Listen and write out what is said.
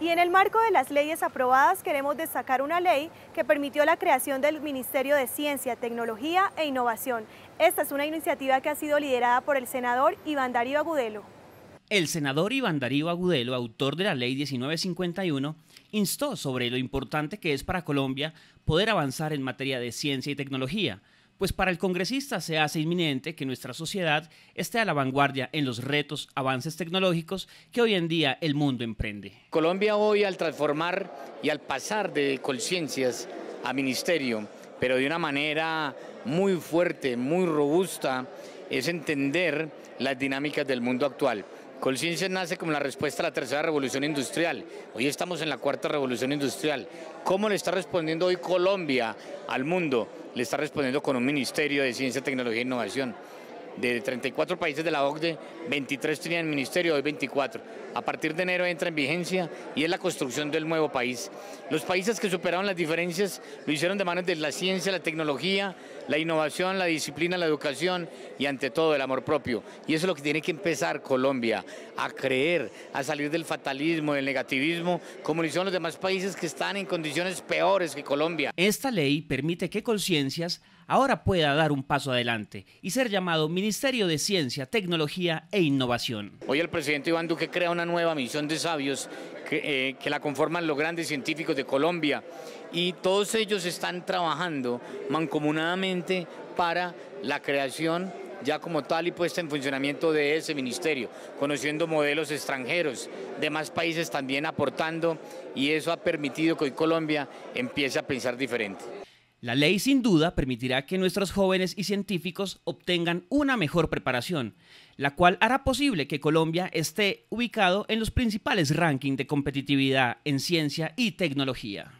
Y en el marco de las leyes aprobadas queremos destacar una ley que permitió la creación del Ministerio de Ciencia, Tecnología e Innovación. Esta es una iniciativa que ha sido liderada por el senador Iván Darío Agudelo. El senador Iván Darío Agudelo, autor de la Ley 1951, instó sobre lo importante que es para Colombia poder avanzar en materia de ciencia y tecnología, pues para el congresista se hace inminente que nuestra sociedad esté a la vanguardia en los retos, avances tecnológicos que hoy en día el mundo emprende. Colombia hoy al transformar y al pasar de conciencias a ministerio, pero de una manera muy fuerte, muy robusta, es entender las dinámicas del mundo actual. Colciencia nace como la respuesta a la tercera revolución industrial. Hoy estamos en la cuarta revolución industrial. ¿Cómo le está respondiendo hoy Colombia al mundo? Le está respondiendo con un Ministerio de Ciencia, Tecnología e Innovación de 34 países de la OCDE, 23 tenían ministerio, hoy 24. A partir de enero entra en vigencia y es la construcción del nuevo país. Los países que superaron las diferencias lo hicieron de manos de la ciencia, la tecnología, la innovación, la disciplina, la educación y ante todo el amor propio. Y eso es lo que tiene que empezar Colombia, a creer, a salir del fatalismo, del negativismo, como lo hicieron los demás países que están en condiciones peores que Colombia. Esta ley permite que Conciencias ahora pueda dar un paso adelante y ser llamado Ministerio de Ciencia, Tecnología e Innovación. Hoy el presidente Iván Duque crea una nueva misión de sabios que, eh, la conforman los grandes científicos de Colombia y todos ellos están trabajando mancomunadamente para la creación ya como tal y puesta en funcionamiento de ese ministerio, conociendo modelos extranjeros, demás países también aportando y eso ha permitido que hoy Colombia empiece a pensar diferente. La ley sin duda permitirá que nuestros jóvenes y científicos obtengan una mejor preparación, la cual hará posible que Colombia esté ubicado en los principales rankings de competitividad en ciencia y tecnología.